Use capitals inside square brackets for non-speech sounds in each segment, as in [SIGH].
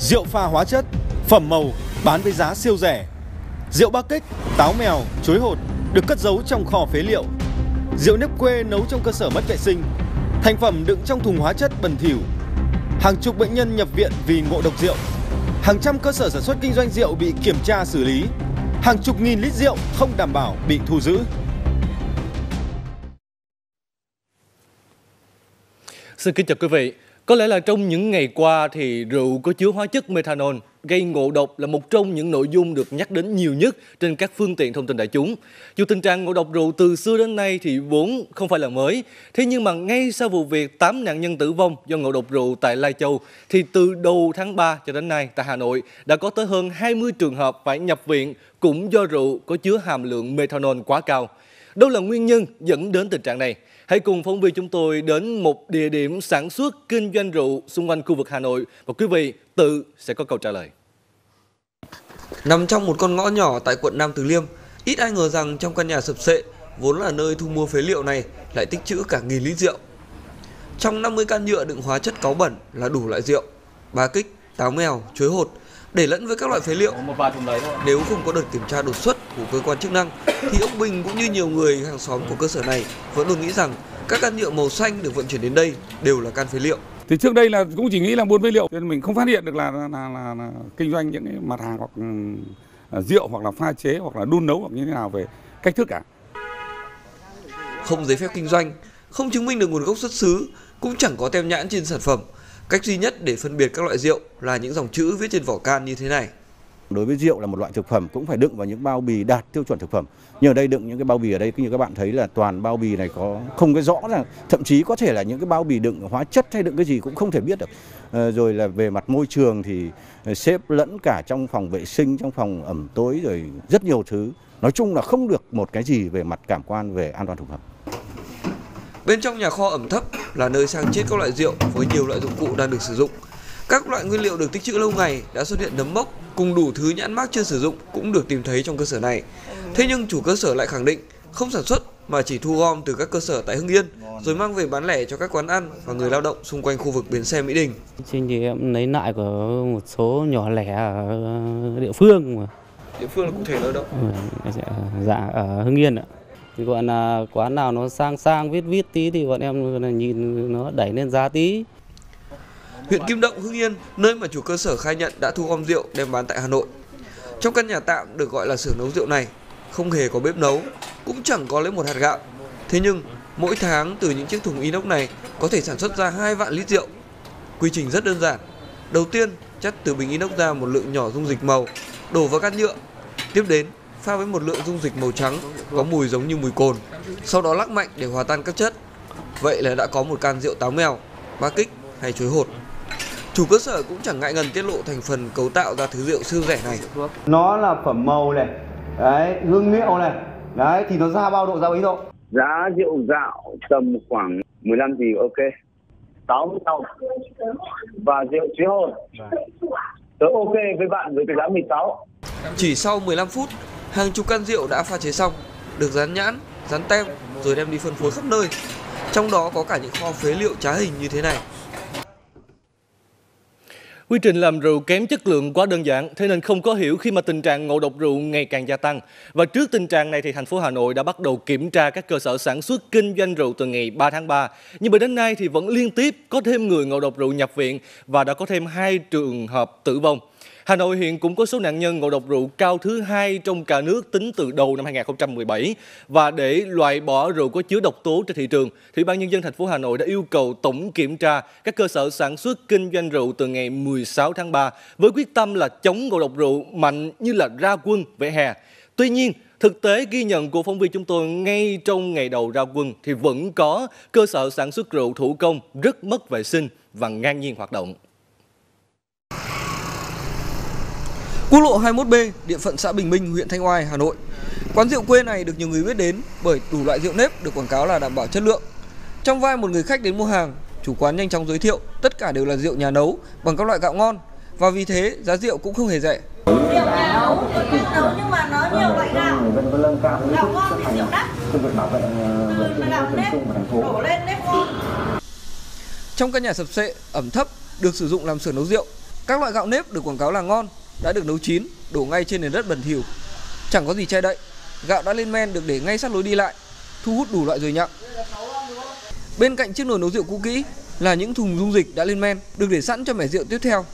rượu pha hóa chất, phẩm màu bán với giá siêu rẻ. Rượu ba kích, táo mèo, chuối hột được cất giấu trong kho phế liệu. Rượu nếp quê nấu trong cơ sở mất vệ sinh, thành phẩm đựng trong thùng hóa chất bẩn thỉu. Hàng chục bệnh nhân nhập viện vì ngộ độc rượu. Hàng trăm cơ sở sản xuất kinh doanh rượu bị kiểm tra xử lý. Hàng chục nghìn lít rượu không đảm bảo bị thu giữ. Xin kính chào quý vị. Có lẽ là trong những ngày qua thì rượu có chứa hóa chất methanol gây ngộ độc là một trong những nội dung được nhắc đến nhiều nhất trên các phương tiện thông tin đại chúng. Dù tình trạng ngộ độc rượu từ xưa đến nay thì vốn không phải là mới, thế nhưng mà ngay sau vụ việc 8 nạn nhân tử vong do ngộ độc rượu tại Lai Châu thì từ đầu tháng 3 cho đến nay tại Hà Nội đã có tới hơn 20 trường hợp phải nhập viện cũng do rượu có chứa hàm lượng methanol quá cao. Đâu là nguyên nhân dẫn đến tình trạng này? Hãy cùng phóng viên chúng tôi đến một địa điểm sản xuất kinh doanh rượu xung quanh khu vực Hà Nội và quý vị tự sẽ có câu trả lời. Nằm trong một con ngõ nhỏ tại quận Nam Từ Liêm, ít ai ngờ rằng trong căn nhà sập sệ vốn là nơi thu mua phế liệu này lại tích trữ cả nghìn lít rượu. Trong 50 can nhựa đựng hóa chất cáu bẩn là đủ loại rượu, ba kích, táo mèo, chuối hột để lẫn với các loại phế liệu. Nếu không có đợt kiểm tra đột xuất của cơ quan chức năng thì ông Bình cũng như nhiều người hàng xóm của cơ sở này vẫn luôn nghĩ rằng các can nhựa màu xanh được vận chuyển đến đây đều là can phế liệu. Thì trước đây là cũng chỉ nghĩ là buôn phế liệu nên mình không phát hiện được là là, là, là, là kinh doanh những cái mặt hàng hoặc là rượu hoặc là pha chế hoặc là đun nấu hoặc như thế nào về cách thức cả. Không giấy phép kinh doanh, không chứng minh được nguồn gốc xuất xứ, cũng chẳng có tem nhãn trên sản phẩm. Cách duy nhất để phân biệt các loại rượu là những dòng chữ viết trên vỏ can như thế này. Đối với rượu là một loại thực phẩm cũng phải đựng vào những bao bì đạt tiêu chuẩn thực phẩm. Nhưng ở đây đựng những cái bao bì ở đây như các bạn thấy là toàn bao bì này có không cái rõ là thậm chí có thể là những cái bao bì đựng hóa chất hay đựng cái gì cũng không thể biết được. À, rồi là về mặt môi trường thì ờ, xếp lẫn cả trong phòng vệ sinh, trong phòng ẩm tối rồi rất nhiều thứ. Nói chung là không được một cái gì về mặt cảm quan về an toàn thực phẩm. Bên trong nhà kho ẩm thấp là nơi sang chiết các loại rượu với nhiều loại dụng cụ đang được sử dụng. Các loại nguyên liệu được tích trữ lâu ngày đã xuất hiện nấm mốc cùng đủ thứ nhãn mác chưa sử dụng cũng được tìm thấy trong cơ sở này. Thế nhưng chủ cơ sở lại khẳng định không sản xuất mà chỉ thu gom từ các cơ sở tại Hưng Yên rồi mang về bán lẻ cho các quán ăn và người lao động xung quanh khu vực bến xe Mỹ Đình. Trên thì em lấy lại của một số nhỏ lẻ ở địa phương mà. Địa phương là cụ thể ở đâu? Dạ ở Hưng Yên ạ. Thì gọi là quán nào nó sang sang viết viết tí thì bọn em nhìn nó đẩy lên giá tí. Huyện Kim Động, Hưng Yên, nơi mà chủ cơ sở khai nhận đã thu gom rượu đem bán tại Hà Nội. Trong căn nhà tạm được gọi là xưởng nấu rượu này, không hề có bếp nấu, cũng chẳng có lấy một hạt gạo. Thế nhưng, mỗi tháng từ những chiếc thùng inox này có thể sản xuất ra 2 vạn lít rượu. Quy trình rất đơn giản. Đầu tiên, chắt từ bình inox ra một lượng nhỏ dung dịch màu, đổ vào cát nhựa. Tiếp đến, pha với một lượng dung dịch màu trắng có mùi giống như mùi cồn, sau đó lắc mạnh để hòa tan các chất. Vậy là đã có một can rượu táo mèo, ba kích hay chuối hột. Chủ cơ sở cũng chẳng ngại ngần tiết lộ thành phần cấu tạo ra thứ rượu siêu rẻ này. Nó là phẩm màu này, đấy, hương liệu này, đấy thì nó ra bao độ ra bấy độ. Giá rượu dạo tầm khoảng 15 thì ok. Táo tàu và rượu chuối hồn. Tớ ok với bạn với cái giá 16. Chỉ sau 15 phút, hàng chục can rượu đã pha chế xong, được dán nhãn, dán tem rồi đem đi phân phối khắp nơi. Trong đó có cả những kho phế liệu trá hình như thế này. Quy trình làm rượu kém chất lượng quá đơn giản, thế nên không có hiểu khi mà tình trạng ngộ độc rượu ngày càng gia tăng. Và trước tình trạng này thì thành phố Hà Nội đã bắt đầu kiểm tra các cơ sở sản xuất kinh doanh rượu từ ngày 3 tháng 3. Nhưng mà đến nay thì vẫn liên tiếp có thêm người ngộ độc rượu nhập viện và đã có thêm hai trường hợp tử vong. Hà Nội hiện cũng có số nạn nhân ngộ độc rượu cao thứ hai trong cả nước tính từ đầu năm 2017 và để loại bỏ rượu có chứa độc tố trên thị trường, Ủy ban nhân dân thành phố Hà Nội đã yêu cầu tổng kiểm tra các cơ sở sản xuất kinh doanh rượu từ ngày 16 tháng 3 với quyết tâm là chống ngộ độc rượu mạnh như là ra quân vỉa hè. Tuy nhiên, Thực tế ghi nhận của phóng viên chúng tôi ngay trong ngày đầu ra quân thì vẫn có cơ sở sản xuất rượu thủ công rất mất vệ sinh và ngang nhiên hoạt động. Quốc lộ 21B, địa phận xã Bình Minh, huyện Thanh Oai, Hà Nội. Quán rượu quê này được nhiều người biết đến bởi đủ loại rượu nếp được quảng cáo là đảm bảo chất lượng. Trong vai một người khách đến mua hàng, chủ quán nhanh chóng giới thiệu tất cả đều là rượu nhà nấu bằng các loại gạo ngon và vì thế giá rượu cũng không hề rẻ. Rượu nhà nấu, nấu nhưng mà nó nhiều loại gạo. Gạo ngon thì rượu đắt. Từ gạo nếp đổ lên nếp ngon. Trong căn nhà sập sệ, ẩm thấp được sử dụng làm xưởng nấu rượu Các loại gạo nếp được quảng cáo là ngon đã được nấu chín, đổ ngay trên nền đất bẩn thỉu. Chẳng có gì che đậy, gạo đã lên men được để ngay sát lối đi lại, thu hút đủ loại ruồi nhặng. Bên cạnh chiếc nồi nấu rượu cũ kỹ là những thùng dung dịch đã lên men, được để sẵn cho mẻ rượu tiếp theo.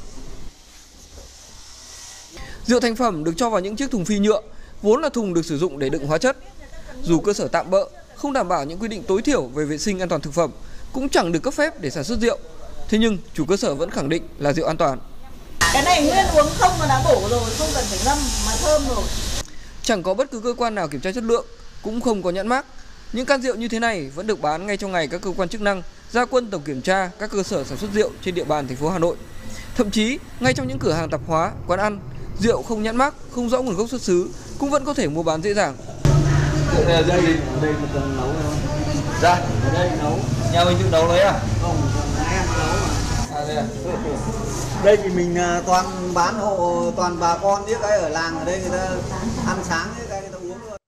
Rượu thành phẩm được cho vào những chiếc thùng phi nhựa, vốn là thùng được sử dụng để đựng hóa chất. Dù cơ sở tạm bỡ, không đảm bảo những quy định tối thiểu về vệ sinh an toàn thực phẩm, cũng chẳng được cấp phép để sản xuất rượu. Thế nhưng chủ cơ sở vẫn khẳng định là rượu an toàn. Cái này nguyên uống không mà đã bổ rồi, không cần phải ngâm mà thơm rồi. Chẳng có bất cứ cơ quan nào kiểm tra chất lượng, cũng không có nhãn mác. Những can rượu như thế này vẫn được bán ngay trong ngày các cơ quan chức năng ra quân tổng kiểm tra các cơ sở sản xuất rượu trên địa bàn thành phố Hà Nội. Thậm chí, ngay trong những cửa hàng tạp hóa, quán ăn, rượu không nhãn mác, không rõ nguồn gốc xuất xứ cũng vẫn có thể mua bán dễ dàng. Đây là đây, đây là cần nấu? Ra, ở đây nấu. Nhà mình tự nấu lấy à? Không, em nấu mà. À đây à? [LAUGHS] Đây thì mình à, toàn bán hộ toàn bà con những cái ở làng ở đây người ta ăn sáng những cái người ta uống thôi.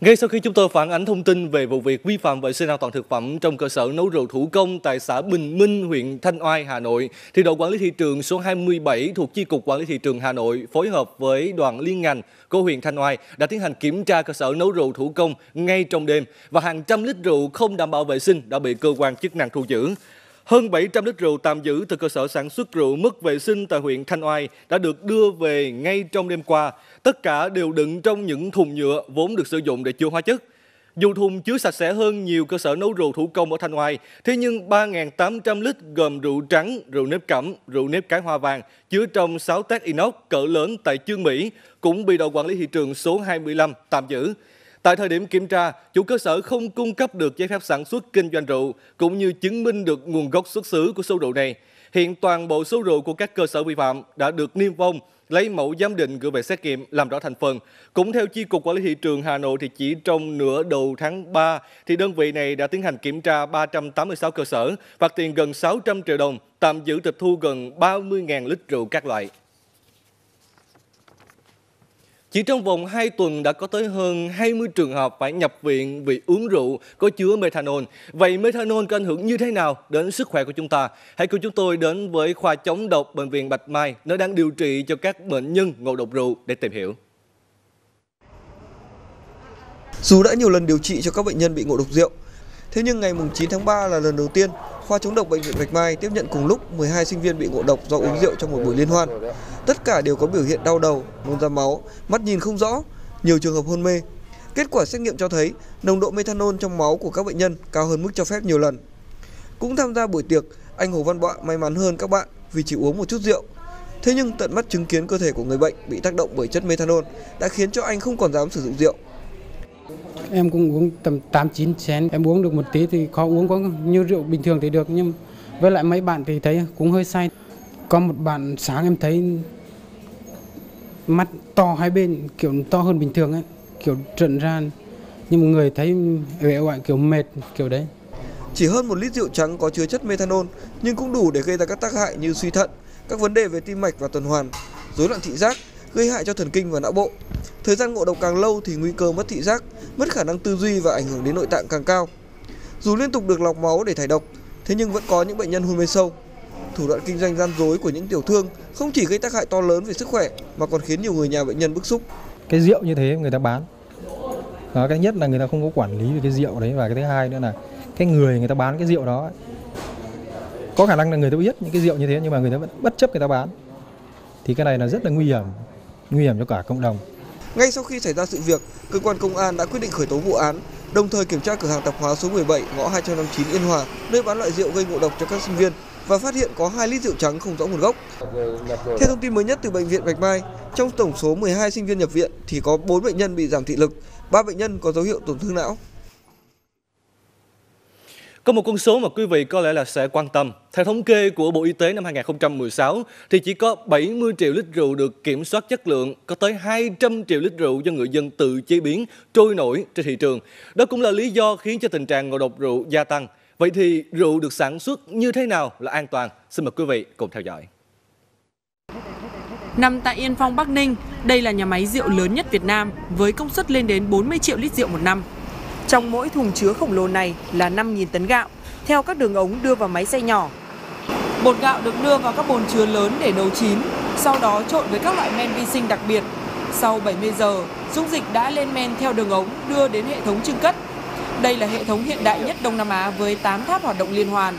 Ngay sau khi chúng tôi phản ánh thông tin về vụ việc vi phạm vệ sinh an toàn thực phẩm trong cơ sở nấu rượu thủ công tại xã Bình Minh, huyện Thanh Oai, Hà Nội, thì đội quản lý thị trường số 27 thuộc Chi cục Quản lý thị trường Hà Nội phối hợp với đoàn liên ngành của huyện Thanh Oai đã tiến hành kiểm tra cơ sở nấu rượu thủ công ngay trong đêm và hàng trăm lít rượu không đảm bảo vệ sinh đã bị cơ quan chức năng thu giữ. Hơn 700 lít rượu tạm giữ từ cơ sở sản xuất rượu mất vệ sinh tại huyện Thanh Oai đã được đưa về ngay trong đêm qua. Tất cả đều đựng trong những thùng nhựa vốn được sử dụng để chứa hóa chất. Dù thùng chứa sạch sẽ hơn nhiều cơ sở nấu rượu thủ công ở Thanh Oai, thế nhưng 3.800 lít gồm rượu trắng, rượu nếp cẩm, rượu nếp cái hoa vàng chứa trong 6 tét inox cỡ lớn tại Chương Mỹ cũng bị đội quản lý thị trường số 25 tạm giữ. Tại thời điểm kiểm tra, chủ cơ sở không cung cấp được giấy phép sản xuất kinh doanh rượu cũng như chứng minh được nguồn gốc xuất xứ của số rượu này. Hiện toàn bộ số rượu của các cơ sở vi phạm đã được niêm phong, lấy mẫu giám định gửi về xét nghiệm làm rõ thành phần. Cũng theo chi cục quản lý thị trường Hà Nội thì chỉ trong nửa đầu tháng 3 thì đơn vị này đã tiến hành kiểm tra 386 cơ sở, phạt tiền gần 600 triệu đồng, tạm giữ tịch thu gần 30.000 lít rượu các loại. Chỉ trong vòng 2 tuần đã có tới hơn 20 trường hợp phải nhập viện vì uống rượu có chứa methanol. Vậy methanol có ảnh hưởng như thế nào đến sức khỏe của chúng ta? Hãy cùng chúng tôi đến với khoa chống độc Bệnh viện Bạch Mai, nơi đang điều trị cho các bệnh nhân ngộ độc rượu để tìm hiểu. Dù đã nhiều lần điều trị cho các bệnh nhân bị ngộ độc rượu, thế nhưng ngày 9 tháng 3 là lần đầu tiên khoa chống độc bệnh viện Bạch Mai tiếp nhận cùng lúc 12 sinh viên bị ngộ độc do uống rượu trong một buổi liên hoan. Tất cả đều có biểu hiện đau đầu, nôn ra máu, mắt nhìn không rõ, nhiều trường hợp hôn mê. Kết quả xét nghiệm cho thấy nồng độ methanol trong máu của các bệnh nhân cao hơn mức cho phép nhiều lần. Cũng tham gia buổi tiệc, anh Hồ Văn Bọa may mắn hơn các bạn vì chỉ uống một chút rượu. Thế nhưng tận mắt chứng kiến cơ thể của người bệnh bị tác động bởi chất methanol đã khiến cho anh không còn dám sử dụng rượu. Em cũng uống tầm 8 9 chén, em uống được một tí thì khó uống có như rượu bình thường thì được nhưng với lại mấy bạn thì thấy cũng hơi say. Có một bạn sáng em thấy mắt to hai bên kiểu to hơn bình thường ấy, kiểu trợn ra nhưng một người thấy uể oải kiểu mệt kiểu đấy. Chỉ hơn một lít rượu trắng có chứa chất methanol nhưng cũng đủ để gây ra các tác hại như suy thận, các vấn đề về tim mạch và tuần hoàn, rối loạn thị giác, gây hại cho thần kinh và não bộ. Thời gian ngộ độc càng lâu thì nguy cơ mất thị giác, mất khả năng tư duy và ảnh hưởng đến nội tạng càng cao. Dù liên tục được lọc máu để thải độc, thế nhưng vẫn có những bệnh nhân hôn mê sâu. Thủ đoạn kinh doanh gian dối của những tiểu thương không chỉ gây tác hại to lớn về sức khỏe mà còn khiến nhiều người nhà bệnh nhân bức xúc. Cái rượu như thế người ta bán. Đó, cái nhất là người ta không có quản lý về cái rượu đấy và cái thứ hai nữa là cái người người ta bán cái rượu đó ấy. có khả năng là người ta biết những cái rượu như thế nhưng mà người ta vẫn bất chấp người ta bán thì cái này là rất là nguy hiểm nguy hiểm cho cả cộng đồng ngay sau khi xảy ra sự việc, cơ quan công an đã quyết định khởi tố vụ án, đồng thời kiểm tra cửa hàng tạp hóa số 17 ngõ 259 Yên Hòa, nơi bán loại rượu gây ngộ độc cho các sinh viên và phát hiện có 2 lít rượu trắng không rõ nguồn gốc. Theo thông tin mới nhất từ bệnh viện Bạch Mai, trong tổng số 12 sinh viên nhập viện thì có 4 bệnh nhân bị giảm thị lực, 3 bệnh nhân có dấu hiệu tổn thương não. Có một con số mà quý vị có lẽ là sẽ quan tâm. Theo thống kê của Bộ Y tế năm 2016 thì chỉ có 70 triệu lít rượu được kiểm soát chất lượng, có tới 200 triệu lít rượu do người dân tự chế biến trôi nổi trên thị trường. Đó cũng là lý do khiến cho tình trạng ngộ độc rượu gia tăng. Vậy thì rượu được sản xuất như thế nào là an toàn? Xin mời quý vị cùng theo dõi. Nằm tại Yên Phong, Bắc Ninh, đây là nhà máy rượu lớn nhất Việt Nam với công suất lên đến 40 triệu lít rượu một năm. Trong mỗi thùng chứa khổng lồ này là 5.000 tấn gạo, theo các đường ống đưa vào máy xay nhỏ. Bột gạo được đưa vào các bồn chứa lớn để nấu chín, sau đó trộn với các loại men vi sinh đặc biệt. Sau 70 giờ, dung dịch đã lên men theo đường ống đưa đến hệ thống trưng cất. Đây là hệ thống hiện đại nhất Đông Nam Á với 8 tháp hoạt động liên hoàn.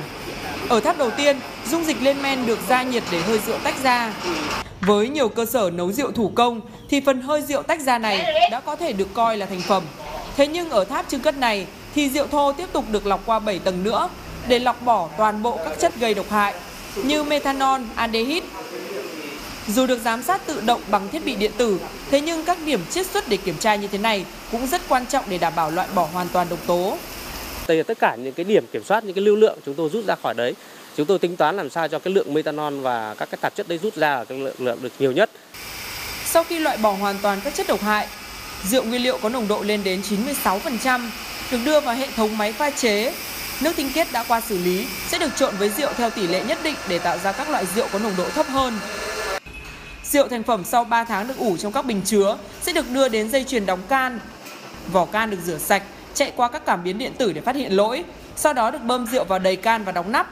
Ở tháp đầu tiên, dung dịch lên men được gia nhiệt để hơi rượu tách ra. Với nhiều cơ sở nấu rượu thủ công thì phần hơi rượu tách ra này đã có thể được coi là thành phẩm. Thế nhưng ở tháp trưng cất này thì rượu thô tiếp tục được lọc qua 7 tầng nữa để lọc bỏ toàn bộ các chất gây độc hại như methanol, aldehyde. Dù được giám sát tự động bằng thiết bị điện tử, thế nhưng các điểm chiết xuất để kiểm tra như thế này cũng rất quan trọng để đảm bảo loại bỏ hoàn toàn độc tố. Đây là tất cả những cái điểm kiểm soát những cái lưu lượng chúng tôi rút ra khỏi đấy. Chúng tôi tính toán làm sao cho cái lượng methanol và các cái tạp chất đấy rút ra ở cái lượng, lượng được nhiều nhất. Sau khi loại bỏ hoàn toàn các chất độc hại, rượu nguyên liệu có nồng độ lên đến 96% được đưa vào hệ thống máy pha chế. Nước tinh khiết đã qua xử lý sẽ được trộn với rượu theo tỷ lệ nhất định để tạo ra các loại rượu có nồng độ thấp hơn. Rượu thành phẩm sau 3 tháng được ủ trong các bình chứa sẽ được đưa đến dây chuyền đóng can. Vỏ can được rửa sạch, chạy qua các cảm biến điện tử để phát hiện lỗi, sau đó được bơm rượu vào đầy can và đóng nắp.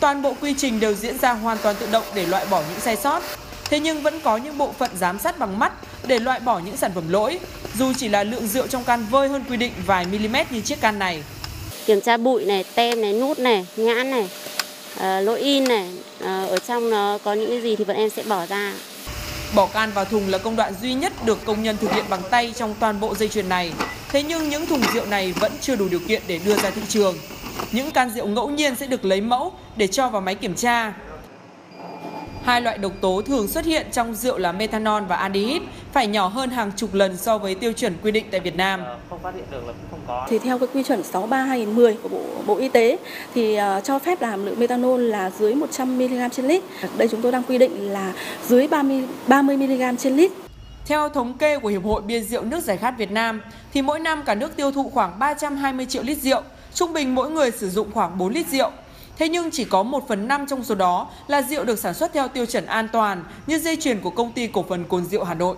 Toàn bộ quy trình đều diễn ra hoàn toàn tự động để loại bỏ những sai sót. Thế nhưng vẫn có những bộ phận giám sát bằng mắt để loại bỏ những sản phẩm lỗi, dù chỉ là lượng rượu trong can vơi hơn quy định vài mm như chiếc can này. Kiểm tra bụi này, tem này, nút này, nhãn này, uh, lỗi in này, uh, ở trong nó có những cái gì thì bọn em sẽ bỏ ra. Bỏ can vào thùng là công đoạn duy nhất được công nhân thực hiện bằng tay trong toàn bộ dây chuyền này. Thế nhưng những thùng rượu này vẫn chưa đủ điều kiện để đưa ra thị trường. Những can rượu ngẫu nhiên sẽ được lấy mẫu để cho vào máy kiểm tra. Hai loại độc tố thường xuất hiện trong rượu là methanol và aldehyde phải nhỏ hơn hàng chục lần so với tiêu chuẩn quy định tại Việt Nam. Không phát hiện được là cũng không có. Thì theo cái quy chuẩn 63/2010 của Bộ Bộ Y tế thì uh, cho phép là hàm lượng methanol là dưới 100 mg trên lít. Đây chúng tôi đang quy định là dưới 30 30 mg trên lít. Theo thống kê của Hiệp hội Bia rượu nước giải khát Việt Nam thì mỗi năm cả nước tiêu thụ khoảng 320 triệu lít rượu, trung bình mỗi người sử dụng khoảng 4 lít rượu. Thế nhưng chỉ có 1 phần 5 trong số đó là rượu được sản xuất theo tiêu chuẩn an toàn như dây chuyền của công ty cổ phần cồn rượu Hà Nội.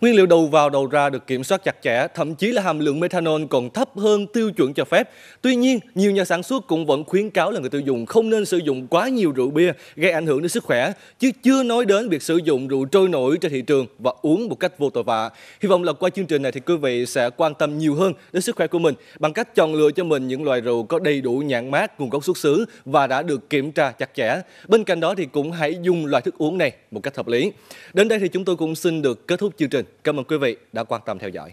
Nguyên liệu đầu vào đầu ra được kiểm soát chặt chẽ, thậm chí là hàm lượng methanol còn thấp hơn tiêu chuẩn cho phép. Tuy nhiên, nhiều nhà sản xuất cũng vẫn khuyến cáo là người tiêu dùng không nên sử dụng quá nhiều rượu bia gây ảnh hưởng đến sức khỏe, chứ chưa nói đến việc sử dụng rượu trôi nổi trên thị trường và uống một cách vô tội vạ. Hy vọng là qua chương trình này thì quý vị sẽ quan tâm nhiều hơn đến sức khỏe của mình bằng cách chọn lựa cho mình những loại rượu có đầy đủ nhãn mát, nguồn gốc xuất xứ và đã được kiểm tra chặt chẽ. Bên cạnh đó thì cũng hãy dùng loại thức uống này một cách hợp lý. Đến đây thì chúng tôi cũng xin được kết thúc chương trình. Cảm ơn quý vị đã quan tâm theo dõi.